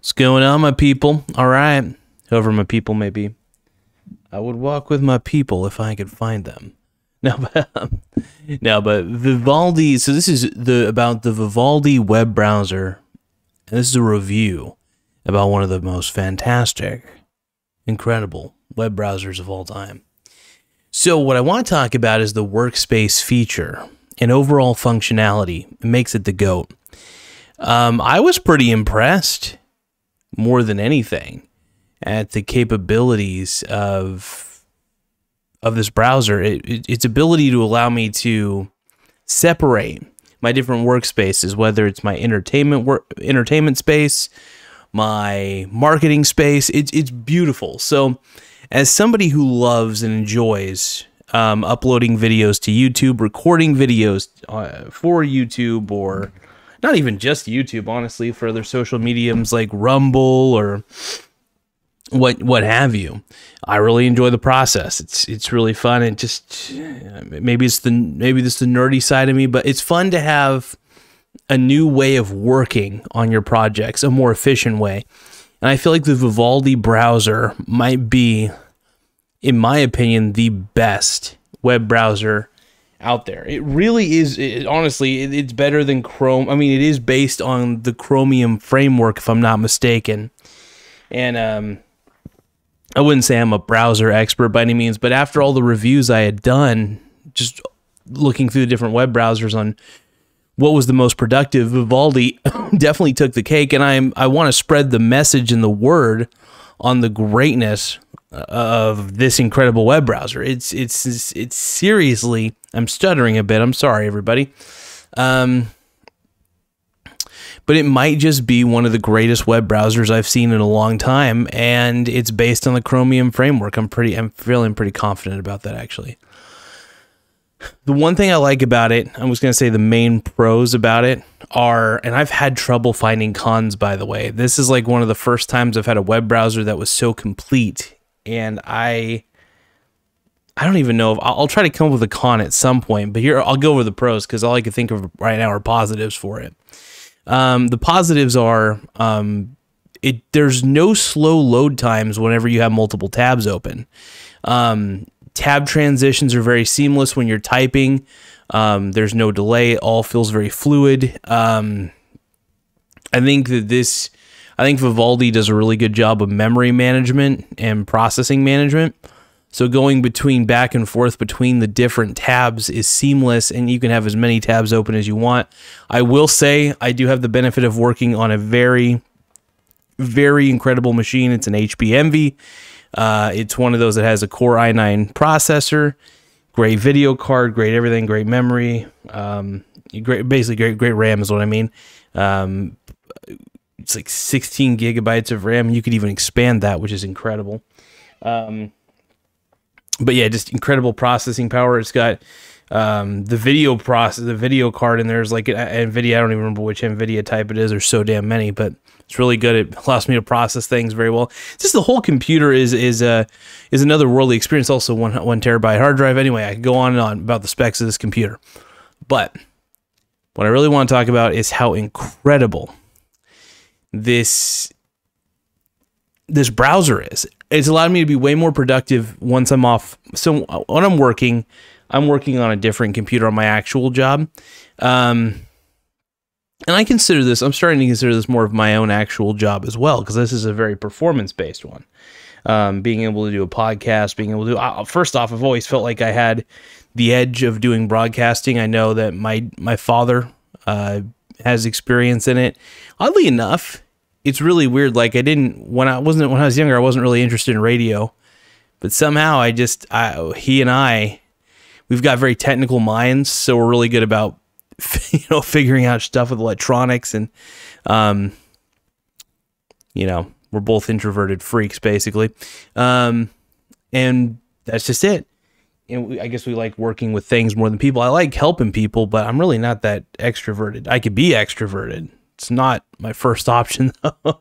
What's going on, my people? All right. Whoever my people may be. I would walk with my people if I could find them. No, but um, no, but Vivaldi. So this is the about the Vivaldi web browser, and this is a review about one of the most fantastic, incredible web browsers of all time. So what I want to talk about is the workspace feature and overall functionality. It makes it the goat. Um, I was pretty impressed, more than anything, at the capabilities of of this browser, it, it, its ability to allow me to separate my different workspaces, whether it's my entertainment work, entertainment space, my marketing space. It's it's beautiful. So, as somebody who loves and enjoys um, uploading videos to YouTube, recording videos uh, for YouTube, or not even just YouTube, honestly, for other social mediums like Rumble or what what have you. I really enjoy the process. It's it's really fun and just maybe it's the maybe this the nerdy side of me, but it's fun to have a new way of working on your projects, a more efficient way. And I feel like the Vivaldi browser might be in my opinion the best web browser out there. It really is it, honestly it, it's better than Chrome. I mean, it is based on the Chromium framework if I'm not mistaken. And um I wouldn't say I'm a browser expert by any means, but after all the reviews I had done, just looking through the different web browsers on what was the most productive, Vivaldi definitely took the cake, and I'm I want to spread the message and the word on the greatness of this incredible web browser. It's it's it's seriously. I'm stuttering a bit. I'm sorry, everybody. Um, but it might just be one of the greatest web browsers I've seen in a long time, and it's based on the Chromium framework. I'm pretty, I'm feeling pretty confident about that actually. The one thing I like about it, I was going to say the main pros about it are, and I've had trouble finding cons by the way. This is like one of the first times I've had a web browser that was so complete, and I. I don't even know if I'll, I'll try to come up with a con at some point, but here I'll go over the pros because all I can think of right now are positives for it. Um, the positives are um, it there's no slow load times whenever you have multiple tabs open. Um, tab transitions are very seamless when you're typing. Um, there's no delay. It all feels very fluid. Um, I think that this, I think Vivaldi does a really good job of memory management and processing management. So going between back and forth between the different tabs is seamless and you can have as many tabs open as you want. I will say I do have the benefit of working on a very, very incredible machine. It's an HP Envy. Uh, it's one of those that has a Core i9 processor, great video card, great everything, great memory, um, great basically great great RAM is what I mean. Um, it's like 16 gigabytes of RAM. You could even expand that, which is incredible. Um, but yeah, just incredible processing power. It's got um, the video process, the video card in there is like an NVIDIA. I don't even remember which NVIDIA type it is. There's so damn many, but it's really good. It allows me to process things very well. Just the whole computer is is uh, is another worldly experience. Also, one one terabyte hard drive. Anyway, I could go on and on about the specs of this computer, but what I really want to talk about is how incredible this this browser is. It's allowed me to be way more productive once I'm off. So when I'm working, I'm working on a different computer on my actual job. Um, and I consider this, I'm starting to consider this more of my own actual job as well, because this is a very performance based one. Um, being able to do a podcast, being able to uh, first off, I've always felt like I had the edge of doing broadcasting. I know that my, my father, uh, has experience in it. Oddly enough, it's really weird. Like I didn't when I wasn't when I was younger, I wasn't really interested in radio, but somehow I just I he and I we've got very technical minds, so we're really good about you know figuring out stuff with electronics and um you know we're both introverted freaks basically um and that's just it and we, I guess we like working with things more than people. I like helping people, but I'm really not that extroverted. I could be extroverted it's not my first option though.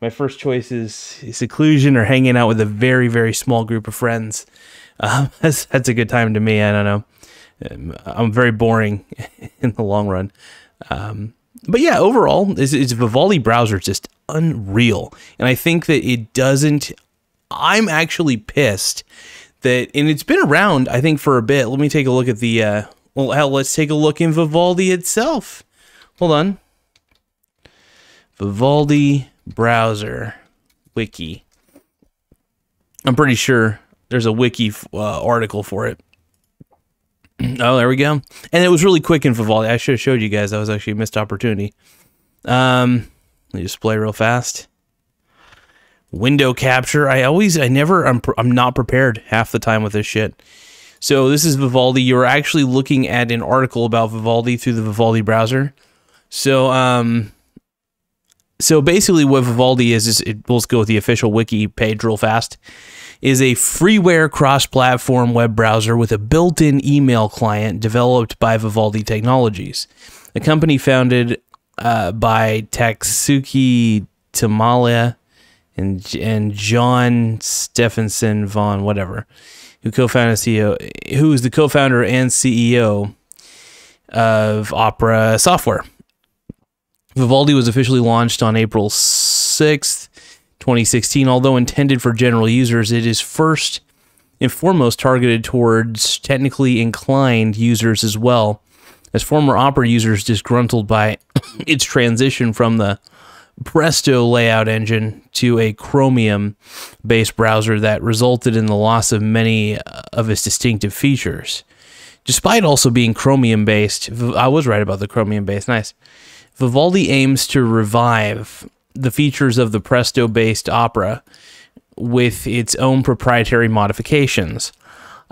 my first choice is seclusion or hanging out with a very very small group of friends. Um, that's, that's a good time to me. I don't know. Um, I'm very boring in the long run. Um, but yeah, overall, it's Vivaldi browser just unreal. And I think that it doesn't. I'm actually pissed that, and it's been around, I think, for a bit. Let me take a look at the. Uh, well, hell, let's take a look in Vivaldi itself. Hold on. Vivaldi browser wiki. I'm pretty sure there's a wiki uh, article for it. Oh, there we go. And it was really quick in Vivaldi. I should have showed you guys. That was actually a missed opportunity. Um, let me just play real fast. Window capture. I always, I never, I'm, I'm not prepared half the time with this shit. So this is Vivaldi. You're actually looking at an article about Vivaldi through the Vivaldi browser. So, um, so basically, what Vivaldi is is it, let's go with the official wiki page real fast. Is a freeware cross-platform web browser with a built-in email client developed by Vivaldi Technologies, a company founded uh, by Taksuki Tamala and and Jon Stephenson von whatever, who co-founded CEO, who is the co-founder and CEO of Opera Software. Vivaldi was officially launched on April 6th, 2016. Although intended for general users, it is first and foremost targeted towards technically inclined users as well, as former Opera users disgruntled by its transition from the Presto layout engine to a Chromium based browser that resulted in the loss of many uh, of its distinctive features. Despite also being Chromium based, I was right about the Chromium based, nice. Vivaldi aims to revive the features of the Presto based opera with its own proprietary modifications.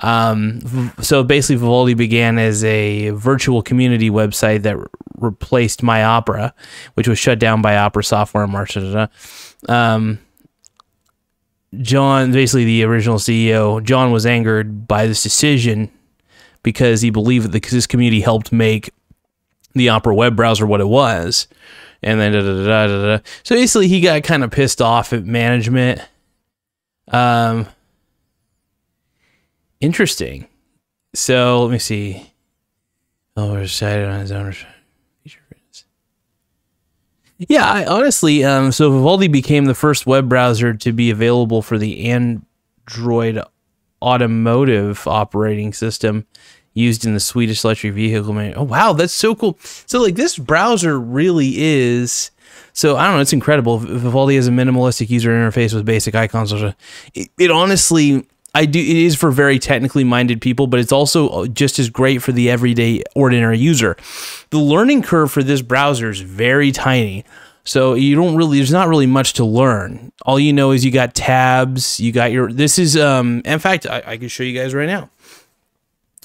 Um, so basically, Vivaldi began as a virtual community website that re- replaced My Opera, which was shut down by Opera Software in March. Um, Jon, basically the original CEO, Jon was angered by this decision because he believed that this community helped make the Opera web browser what it was. And then da, da, da, da, da. So basically, he got kind of pissed off at management. Um, interesting. So let me see. Oh, decided on his own Yeah, I, honestly, um, so Vivaldi became the first web browser to be available for the Android automotive operating system used in the Swedish electric vehicle. Man. Oh wow, that's so cool. So like this browser really is. So I don't know, it's incredible. Vivaldi has a minimalistic user interface with basic icons. It, it honestly, I do. It is for very technically minded people, but it's also uh, just as great for the everyday ordinary user. The learning curve for this browser is very tiny. So you don't really there's not really much to learn. All you know is you got tabs, you got your this is um in fact I, I can show you guys right now.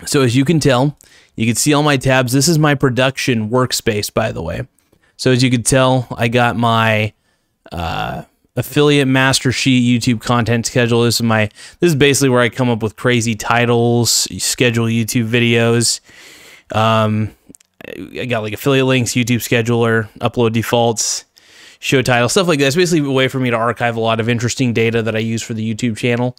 So as you can tell, you can see all my tabs. This is my production workspace, by the way. So as you can tell, I got my uh, affiliate master sheet YouTube content schedule. This is my this is basically where I come up with crazy titles, schedule YouTube videos. Um, I got like affiliate links, YouTube scheduler, upload defaults, show title, stuff like that. It's basically a way for me to archive a lot of interesting data that I use for the YouTube channel.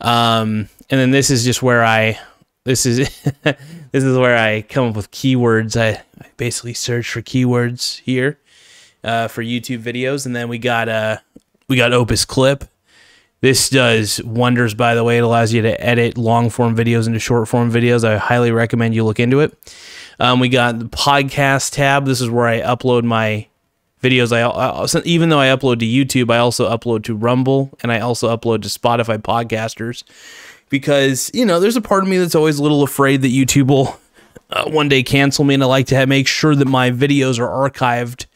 Um, and then this is just where I this is this is where I come up with keywords. I, I basically search for keywords here uh, for YouTube videos, and then we got uh we got Opus Clip. This does wonders, by the way. It allows you to edit long form videos into short form videos. I highly recommend you look into it. Um, we got the podcast tab. This is where I upload my videos. I, I even though I upload to YouTube, I also upload to Rumble and I also upload to Spotify podcasters because you know there's a part of me that's always a little afraid that YouTube will uh, one day cancel me, and I like to have, make sure that my videos are archived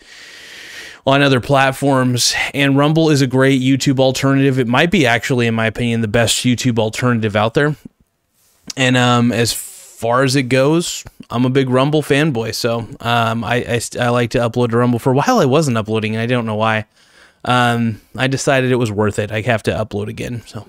on other platforms. And Rumble is a great YouTube alternative. It might be actually, in my opinion, the best YouTube alternative out there. And um, as far as it goes, I'm a big Rumble fanboy. So um, I, I, I like to upload to Rumble. For a while, I wasn't uploading, and I don't know why. Um, I decided it was worth it. I have to upload again. So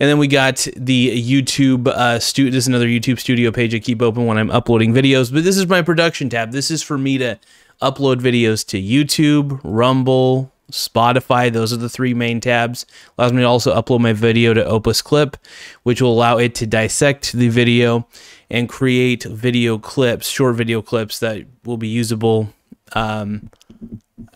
and then we got the YouTube uh, studio. This is another YouTube studio page I keep open when I'm uploading videos. But this is my production tab. This is for me to upload videos to YouTube, Rumble, Spotify. Those are the three main tabs. Allows me to also upload my video to Opus Clip, which will allow it to dissect the video and create video clips, short video clips that will be usable um,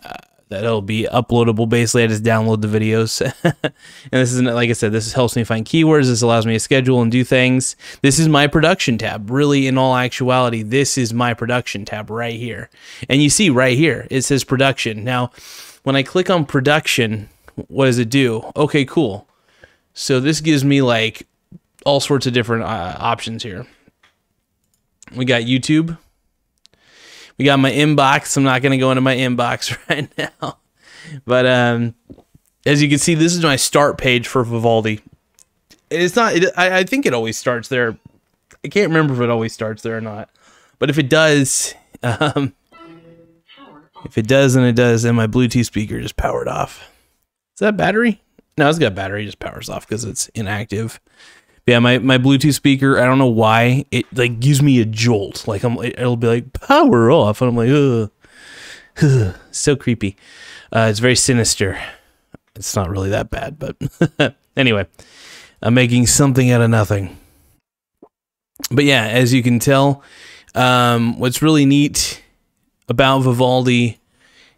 uh, that'll be uploadable. Basically, I just download the videos, and this is like I said, this helps me find keywords. This allows me to schedule and do things. This is my production tab. Really, in all actuality, this is my production tab right here, and you see right here it says production. Now, when I click on production, what does it do? Okay, cool. So this gives me like all sorts of different uh, options here. We got YouTube we got my inbox. I'm not going to go into my inbox right now. But um, as you can see, this is my start page for Vivaldi. It's not, it, I, I think it always starts there. I can't remember if it always starts there or not. But if it does, um, if it does and it does, then my Bluetooth speaker just powered off. Is that battery? No, it's got battery, it just powers off because it's inactive yeah, my, my Bluetooth speaker, I don't know why it like gives me a jolt. Like I'm, it'll be like power off, and I'm like, ugh, ugh so creepy. Uh, it's very sinister. It's not really that bad, but anyway, I'm making something out of nothing. But yeah, as you can tell, um, what's really neat about Vivaldi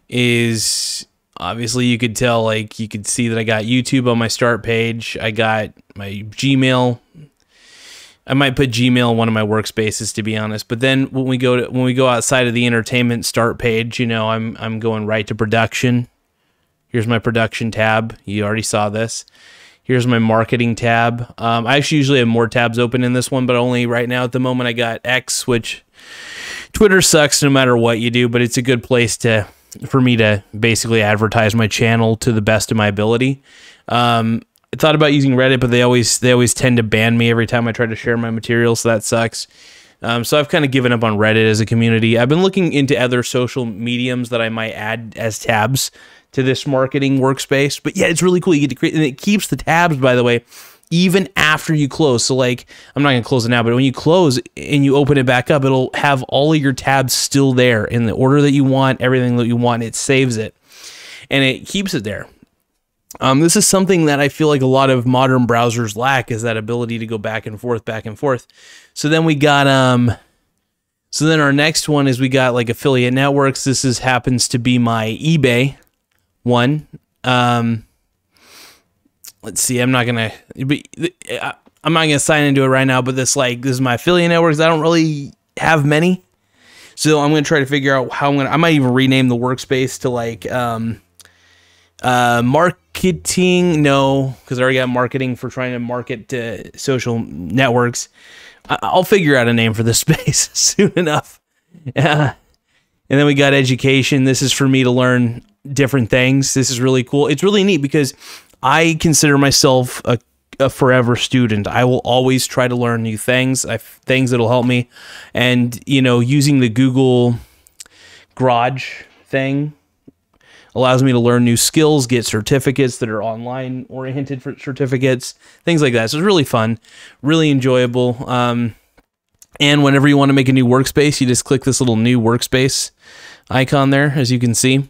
is obviously you could tell like you could see that I got YouTube on my start page. I got my Gmail. I might put Gmail one of my workspaces to be honest. But then when we go to when we go outside of the entertainment start page, you know, I'm I'm going right to production. Here's my production tab. You already saw this. Here's my marketing tab. Um, I actually usually have more tabs open in this one, but only right now at the moment I got X, which Twitter sucks no matter what you do, but it's a good place to for me to basically advertise my channel to the best of my ability. Um, I thought about using Reddit, but they always they always tend to ban me every time I try to share my material, so that sucks. Um, so I've kind of given up on Reddit as a community. I've been looking into other social mediums that I might add as tabs to this marketing workspace. But yeah, it's really cool. You get to create, and it keeps the tabs, by the way, even after you close. So like, I'm not gonna close it now, but when you close and you open it back up, it'll have all of your tabs still there in the order that you want, everything that you want. It saves it and it keeps it there. Um, this is something that I feel like a lot of modern browsers lack is that ability to go back and forth, back and forth. So then we got um, so then our next one is we got like affiliate networks. This is happens to be my eBay one. Um, let's see. I'm not gonna. Be. I'm not gonna sign into it right now. But this like this is my affiliate networks. I don't really have many, so I'm gonna try to figure out how I'm gonna. I might even rename the workspace to like um, uh, marketing. No, because I already got marketing for trying to market to social networks. I, will figure out a name for this space soon enough. Yeah. And then we got education. This is for me to learn different things. This is really cool. It's really neat because I consider myself a, a, forever student. I will always try to learn new things, things that'll help me. And, you know, using the Google Garage thing allows me to learn new skills, get certificates that are online oriented for certificates, things like that. So it's really fun, really enjoyable. Um, and whenever you want to make a new workspace, you just click this little new workspace icon there, as you can see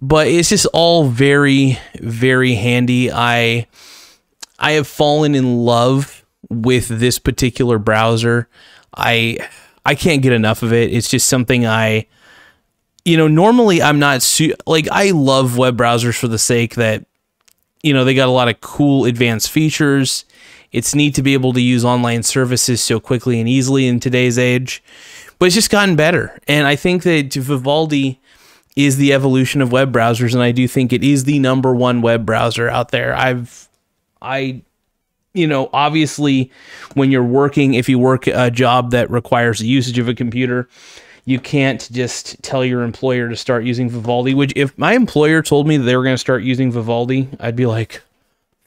but it's just all very very handy i i have fallen in love with this particular browser i i can't get enough of it it's just something i you know normally i'm not su- like i love web browsers for the sake that you know they got a lot of cool advanced features it's neat to be able to use online services so quickly and easily in today's age but it's just gotten better and i think that vivaldi is the evolution of web browsers, and I do think it is the number one web browser out there. I've, I, you know, obviously, when you're working, if you work a job that requires the usage of a computer, you can't just tell your employer to start using Vivaldi. Which, if my employer told me they were going to start using Vivaldi, I'd be like,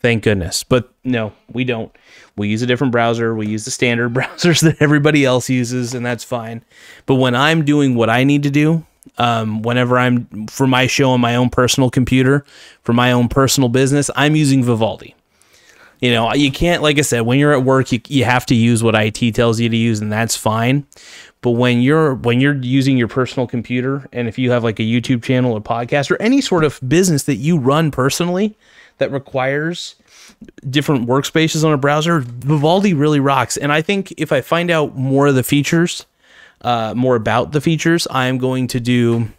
thank goodness. But no, we don't. We use a different browser. We use the standard browsers that everybody else uses, and that's fine. But when I'm doing what I need to do, um, whenever I'm for my show on my own personal computer for my own personal business, I'm using Vivaldi. You know, you can't, like I said, when you're at work, you, you have to use what IT tells you to use, and that's fine. But when you're when you're using your personal computer, and if you have like a YouTube channel or podcast or any sort of business that you run personally that requires different workspaces on a browser, Vivaldi really rocks. And I think if I find out more of the features uh, more about the features, I am going to do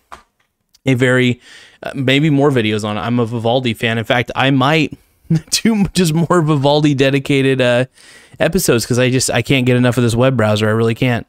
a very uh, maybe more videos on it. I'm a Vivaldi fan. In fact, I might do just more Vivaldi dedicated uh, episodes because I just I can't get enough of this web browser. I really can't.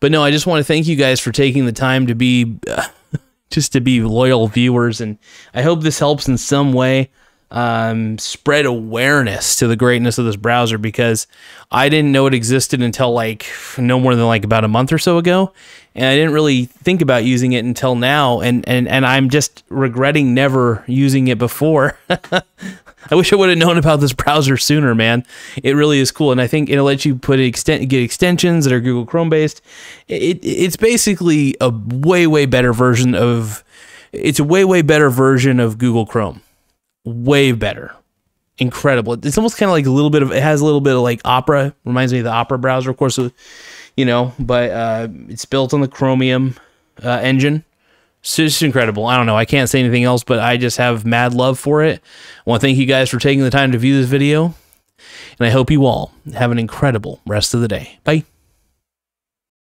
But no, I just want to thank you guys for taking the time to be uh, just to be loyal viewers, and I hope this helps in some way um, spread awareness to the greatness of this browser because I didn't know it existed until like no more than like about a month or so ago, and I didn't really think about using it until now, and and and I'm just regretting never using it before. I wish I would have known about this browser sooner, man. It really is cool, and I think it'll let you put extent get extensions that are Google Chrome based. It, it's basically a way way better version of. It's a way way better version of Google Chrome way better. Incredible. It's almost kind of like a little bit of it has a little bit of like Opera. Reminds me of the Opera browser, of course, you know, but uh, it's built on the Chromium uh, engine. It's just incredible. I don't know. I can't say anything else, but I just have mad love for it. I want to thank you guys for taking the time to view this video, and I hope you all have an incredible rest of the day. Bye.